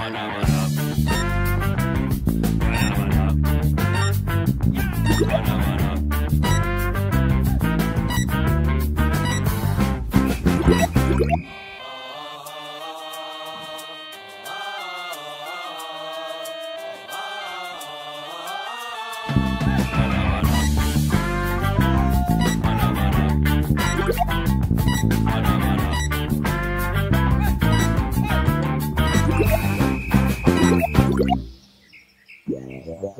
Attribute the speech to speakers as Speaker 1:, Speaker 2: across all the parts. Speaker 1: Yeah.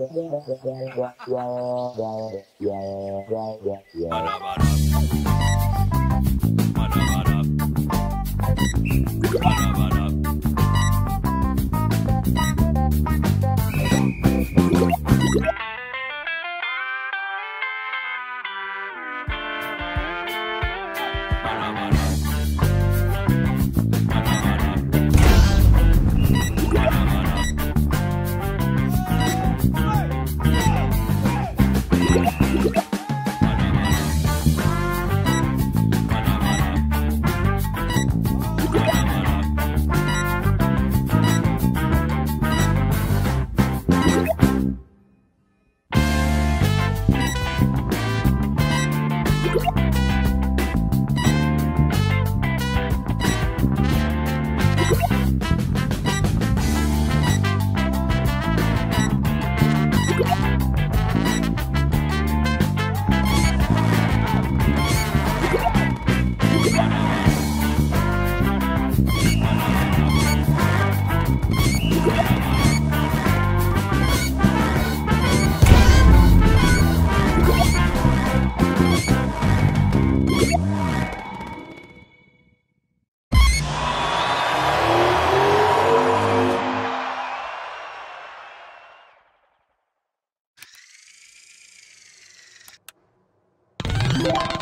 Speaker 1: Ba-da-ba-da. you